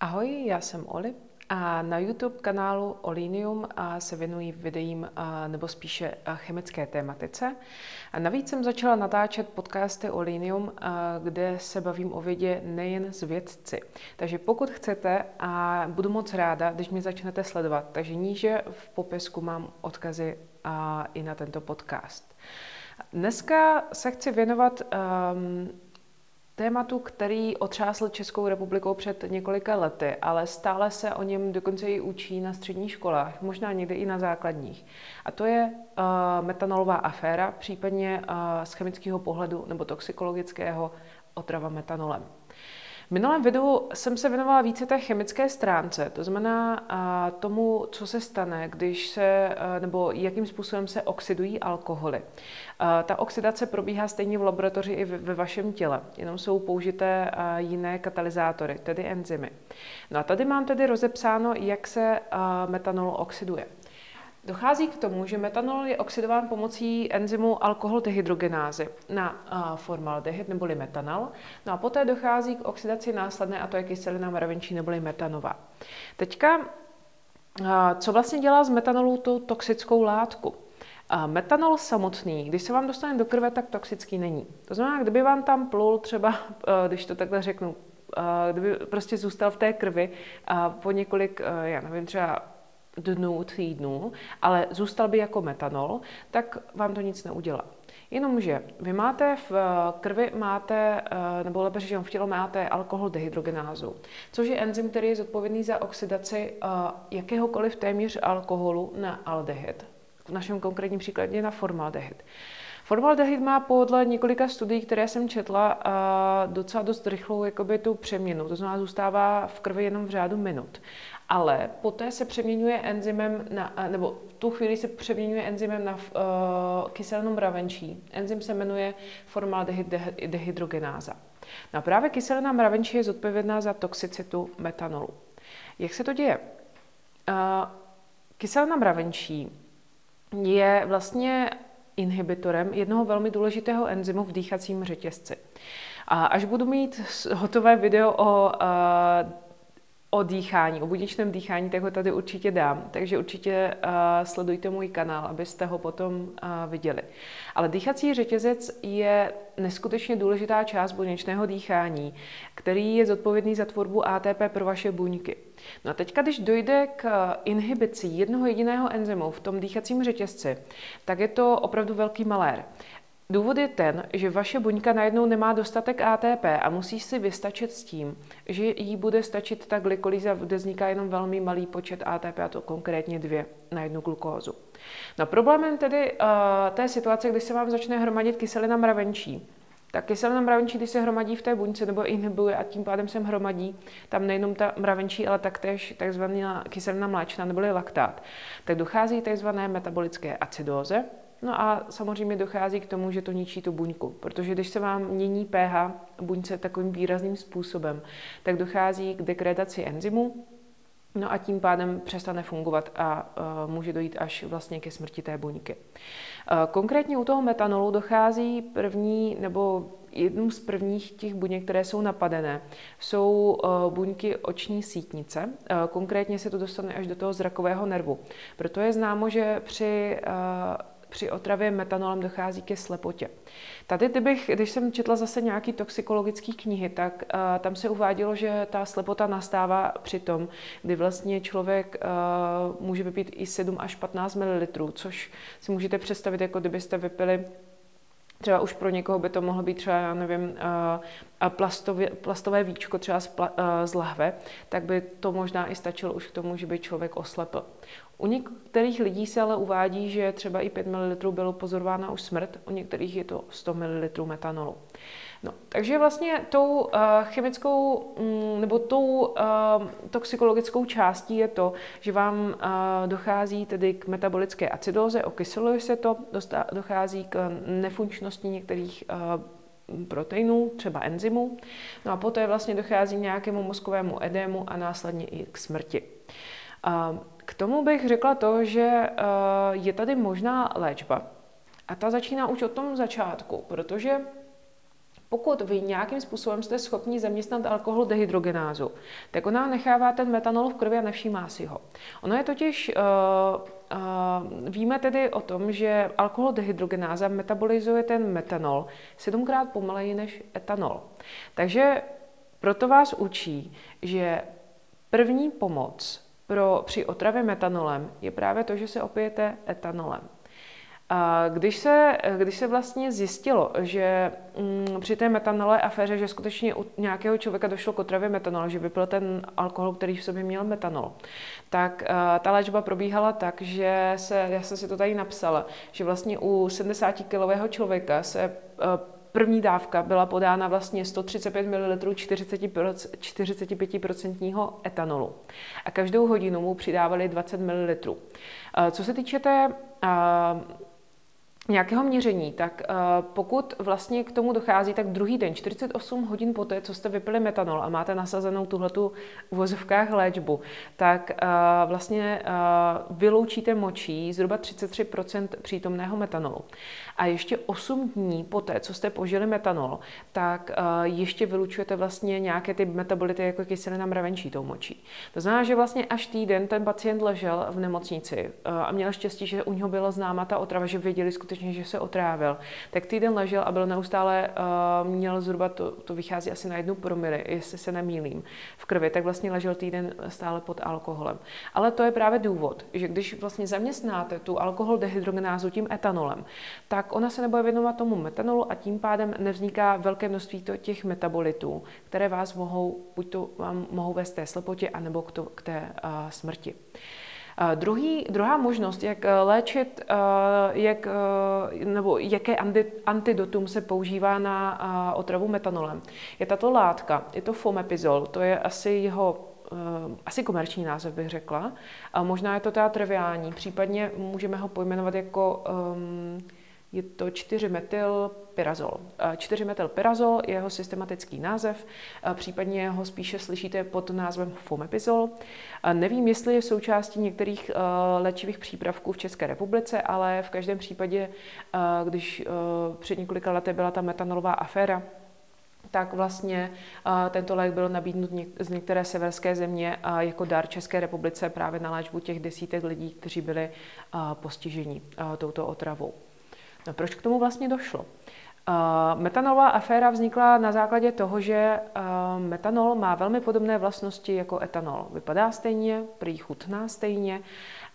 Ahoj, já jsem Oli a na YouTube kanálu Olinium se věnují videím nebo spíše chemické tématice. A navíc jsem začala natáčet podcasty Olinium, kde se bavím o vědě nejen s vědci. Takže pokud chcete, a budu moc ráda, když mě začnete sledovat. Takže níže v popisku mám odkazy i na tento podcast. Dneska se chci věnovat um, tématu, který otřásl Českou republikou před několika lety, ale stále se o něm dokonce i učí na středních školách, možná někdy i na základních. A to je uh, metanolová aféra, případně uh, z chemického pohledu nebo toxikologického otrava metanolem. V minulém videu jsem se věnovala více té chemické stránce, to znamená tomu, co se stane, když se, nebo jakým způsobem se oxidují alkoholy. Ta oxidace probíhá stejně v laboratoři i ve vašem těle, jenom jsou použité jiné katalyzátory, tedy enzymy. No a tady mám tedy rozepsáno, jak se metanol oxiduje. Dochází k tomu, že metanol je oxidován pomocí enzymu alkohol dehydrogenázy na formaldehyd neboli metanol. No a poté dochází k oxidaci následné a to je kyselina mravenčí neboli metanová. Teďka, co vlastně dělá z metanolu tu toxickou látku? Metanol samotný, když se vám dostane do krve, tak toxický není. To znamená, kdyby vám tam plul třeba, když to takhle řeknu, kdyby prostě zůstal v té krvi po několik, já nevím, třeba dnů, týdnů, ale zůstal by jako metanol, tak vám to nic neudělá. Jenomže vy máte v eh, krvi, máte, eh, nebo lépe řečeno v těle máte alkohol dehydrogenázu, což je enzym, který je zodpovědný za oxidaci eh, jakéhokoliv téměř alkoholu na aldehyd. V našem konkrétním příkladě na formaldehyd. Formaldehyd má podle několika studií, které jsem četla, docela dost rychlou jakoby, tu přeměnu. To znamená, zůstává v krvi jenom v řádu minut ale poté se přeměňuje enzymem na, nebo v tu chvíli se přeměňuje enzymem na uh, kyselinu mravenčí. Enzym se jmenuje formaldehyd dehydrogenáza. No a právě kyselina mravenčí je zodpovědná za toxicitu metanolu. Jak se to děje? Uh, kyselina mravenčí je vlastně inhibitorem jednoho velmi důležitého enzymu v dýchacím řetězci. A až budu mít hotové video o uh, o dýchání, o budičném dýchání, tak ho tady určitě dám. Takže určitě uh, sledujte můj kanál, abyste ho potom uh, viděli. Ale dýchací řetězec je neskutečně důležitá část buněčného dýchání, který je zodpovědný za tvorbu ATP pro vaše buňky. No a teďka, když dojde k inhibici jednoho jediného enzymu v tom dýchacím řetězci, tak je to opravdu velký malér. Důvod je ten, že vaše buňka najednou nemá dostatek ATP a musí si vystačit s tím, že jí bude stačit ta glykolíza, kde vzniká jenom velmi malý počet ATP, a to konkrétně dvě na jednu glukózu. No problémem tedy uh, té situace, kdy se vám začne hromadit kyselina mravenčí, tak kyselina mravenčí, když se hromadí v té buňce nebo inhibuje a tím pádem se hromadí tam nejenom ta mravenčí, ale taktéž takzvaná kyselina mléčná neboli laktát, tak dochází takzvané metabolické acidóze, No a samozřejmě dochází k tomu, že to ničí tu buňku, protože když se vám mění pH buňce takovým výrazným způsobem, tak dochází k degradaci enzymu, No a tím pádem přestane fungovat a uh, může dojít až vlastně ke smrti té buňky. Uh, konkrétně u toho metanolu dochází první nebo jednou z prvních těch buněk, které jsou napadené, jsou uh, buňky oční sítnice. Konkrétně se to dostane až do toho zrakového nervu. Proto je známo, že při při otravě metanolem dochází ke slepotě. Tady, kdybych, když jsem četla zase nějaký toxikologický knihy, tak uh, tam se uvádělo, že ta slepota nastává při tom, kdy vlastně člověk uh, může vypít i 7 až 15 ml, což si můžete představit, jako kdybyste vypili Třeba už pro někoho by to mohlo být třeba, já nevím, plastové, plastové víčko třeba z, pla, z lahve, tak by to možná i stačilo už k tomu, že by člověk oslepl. U některých lidí se ale uvádí, že třeba i 5 ml bylo pozorována už smrt, u některých je to 100 ml metanolu. No, takže vlastně tou uh, chemickou um, nebo tou uh, toxikologickou částí je to, že vám uh, dochází tedy k metabolické acidóze, okyseluje se to, dostá, dochází k nefunkčnosti některých uh, proteinů, třeba enzymů. No a poté vlastně dochází k nějakému mozkovému edému a následně i k smrti. K tomu bych řekla to, že je tady možná léčba. A ta začíná už od tom začátku, protože pokud vy nějakým způsobem jste schopni zaměstnat alkohol dehydrogenázu, tak ona nechává ten metanol v krvi a nevšímá si ho. Ono je totiž, uh, uh, víme tedy o tom, že alkohol dehydrogenáza metabolizuje ten metanol sedmkrát pomaleji než etanol. Takže proto vás učí, že první pomoc pro, při otravě metanolem je právě to, že se opijete etanolem. A když se, když se vlastně zjistilo, že mm, při té metanolové aféře, že skutečně u nějakého člověka došlo k otravě metanolu, že vypil ten alkohol, který v sobě měl metanol, tak uh, ta léčba probíhala tak, že se, já jsem si to tady napsala, že vlastně u 70-kilového člověka se uh, První dávka byla podána vlastně 135 ml 45% etanolu a každou hodinu mu přidávali 20 ml. Co se týče té nějakého měření, tak uh, pokud vlastně k tomu dochází, tak druhý den, 48 hodin poté, co jste vypili metanol a máte nasazenou tuhletu v vozovkách léčbu, tak uh, vlastně uh, vyloučíte močí zhruba 33% přítomného metanolu. A ještě 8 dní poté, co jste požili metanol, tak ještě vylučujete vlastně nějaké ty metabolity jako kyselina mravenčí tou močí. To znamená, že vlastně až týden ten pacient ležel v nemocnici a měl štěstí, že u něho byla známa ta otrava, že věděli skutečně skutečně, že se otrávil, tak týden ležel a byl neustále, uh, měl zhruba, to, to vychází asi na jednu promily, jestli se nemýlím, v krvi, tak vlastně ležel týden stále pod alkoholem. Ale to je právě důvod, že když vlastně zaměstnáte tu alkohol dehydrogenázu tím etanolem, tak ona se nebude věnovat tomu metanolu a tím pádem nevzniká velké množství těch metabolitů, které vás mohou, buď to vám mohou vést té slepotě, anebo k, to, k té uh, smrti. Druhý, druhá možnost, jak eh, léčit, eh, jak, eh, nebo jaké antidotum se používá na otravu metanolem, je tato látka, je to fomepizol, to je asi jeho asi komerční název bych řekla. A možná je to teda triviální, případně můžeme ho pojmenovat jako um, je to 4-metyl pyrazol. 4-metyl pyrazol je jeho systematický název, případně ho spíše slyšíte pod názvem fomepizol. Nevím, jestli je součástí některých léčivých přípravků v České republice, ale v každém případě, když před několika lety byla ta metanolová aféra, tak vlastně tento lék byl nabídnut z některé severské země jako dar České republice právě na léčbu těch desítek lidí, kteří byli postiženi touto otravou. No, proč k tomu vlastně došlo? Uh, metanolová aféra vznikla na základě toho, že uh, metanol má velmi podobné vlastnosti jako etanol. Vypadá stejně, prý chutná stejně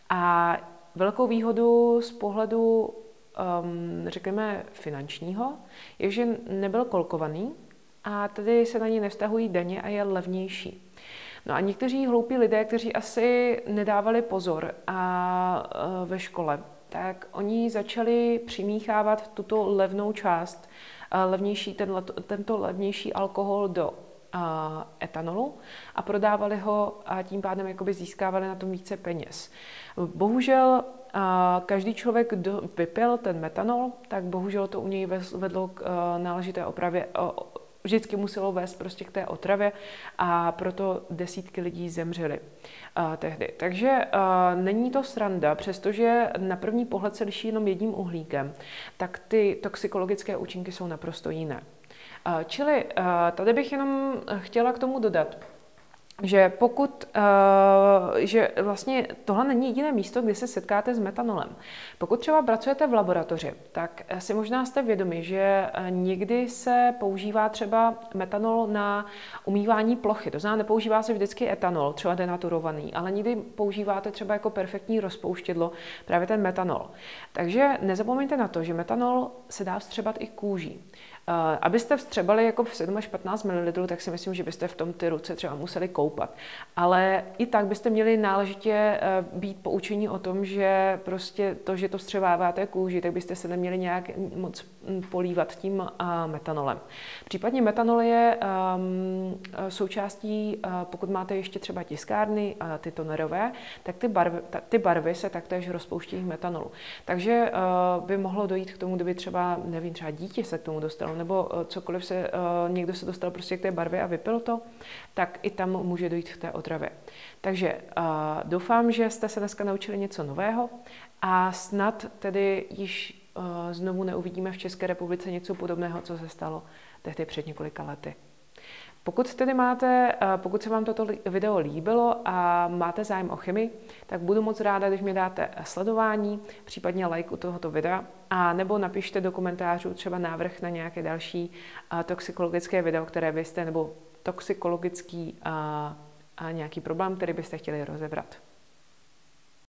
a velkou výhodu z pohledu, um, řekněme, finančního je, že nebyl kolkovaný a tedy se na ní nevztahují daně a je levnější. No a někteří hloupí lidé, kteří asi nedávali pozor a uh, ve škole, tak oni začali přimíchávat tuto levnou část, eh, levnější, ten, tento levnější alkohol do a, eh, etanolu a prodávali ho a tím pádem jakoby získávali na tom více peněz. Bohužel a každý člověk, vypil ten metanol, tak bohužel to u něj vedlo k eh, náležité opravě, vždycky muselo vést prostě k té otravě a proto desítky lidí zemřely uh, tehdy. Takže uh, není to sranda, přestože na první pohled se liší jenom jedním uhlíkem, tak ty toxikologické účinky jsou naprosto jiné. Uh, čili tady bych jenom chtěla k tomu dodat, že pokud, uh, že vlastně tohle není jediné místo, kde se setkáte s metanolem. Pokud třeba pracujete v laboratoři, tak si možná jste vědomi, že eh, někdy se používá třeba metanol na umývání plochy. To znamená, nepoužívá se vždycky etanol, třeba denaturovaný, ale někdy používáte třeba jako perfektní rozpouštědlo právě ten metanol. Takže nezapomeňte na to, že metanol se dá vstřebat i kůží. Eh, abyste vstřebali jako v 7 až 15 ml, tak si myslím, že byste v tom ty ruce třeba museli koupat. Ale i tak byste měli náležitě eh, být poučení o tom, že prostě to, že to vstřebáváte kůži, tak byste se neměli nějak moc hm, polívat tím eh, metanolem. Případně metanol je um, součástí, pokud máte ještě třeba tiskárny, ty tonerové, tak ty barvy, ty barvy se taktéž rozpouští v metanolu. Takže by mohlo dojít k tomu, kdyby třeba, nevím, třeba dítě se k tomu dostalo, nebo eh, cokoliv se, eh, někdo se dostal prostě k té barvě a vypil to, tak i tam může dojít k té otravě. Takže eh, doufám, že jste se dneska naučili něco nového a snad tedy již znovu neuvidíme v České republice něco podobného, co se stalo tehdy před několika lety. Pokud tedy máte, pokud se vám toto video líbilo a máte zájem o chemii, tak budu moc ráda, když mi dáte sledování, případně like u tohoto videa, a nebo napište do komentářů třeba návrh na nějaké další toxikologické video, které byste, nebo toxikologický a, a nějaký problém, který byste chtěli rozebrat.